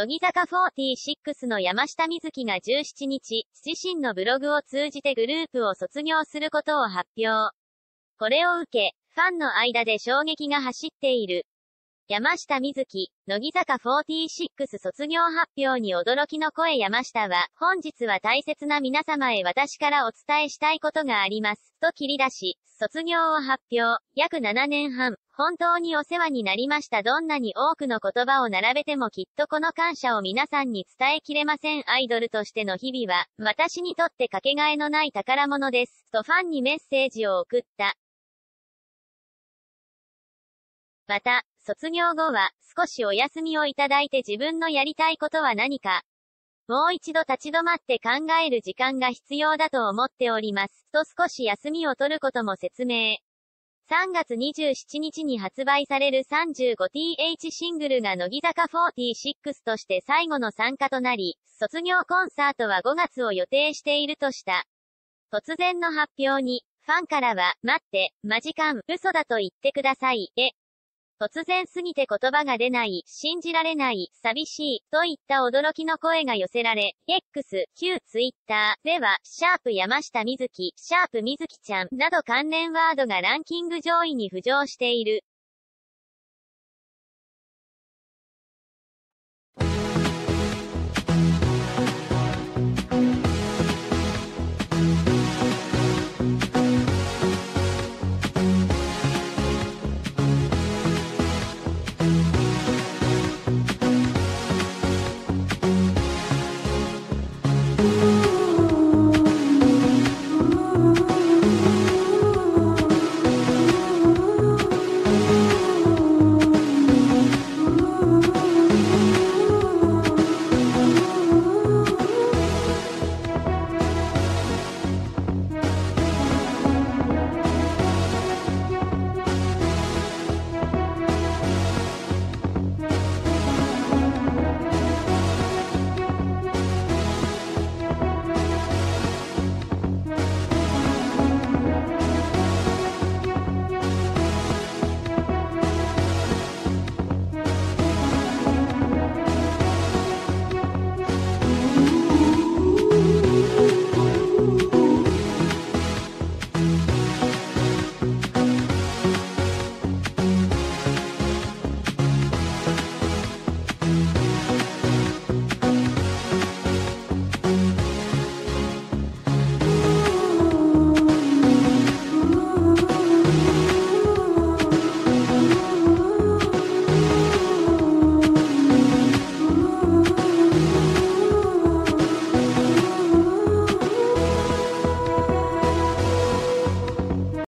乃木坂46の山下美月が17日、自身のブログを通じてグループを卒業することを発表。これを受け、ファンの間で衝撃が走っている。山下美月、乃木坂46卒業発表に驚きの声山下は、本日は大切な皆様へ私からお伝えしたいことがあります、と切り出し、卒業を発表、約7年半、本当にお世話になりました。どんなに多くの言葉を並べてもきっとこの感謝を皆さんに伝えきれません。アイドルとしての日々は、私にとってかけがえのない宝物です、とファンにメッセージを送った。また、卒業後は、少しお休みをいただいて自分のやりたいことは何か、もう一度立ち止まって考える時間が必要だと思っております。と少し休みを取ることも説明。3月27日に発売される 35th シングルが乃木坂46として最後の参加となり、卒業コンサートは5月を予定しているとした。突然の発表に、ファンからは、待って、マジカン、嘘だと言ってください、え、突然すぎて言葉が出ない、信じられない、寂しい、といった驚きの声が寄せられ、X、Q Twitter では、シャープ山下美月、シャープみずきちゃん、など関連ワードがランキング上位に浮上している。Bye.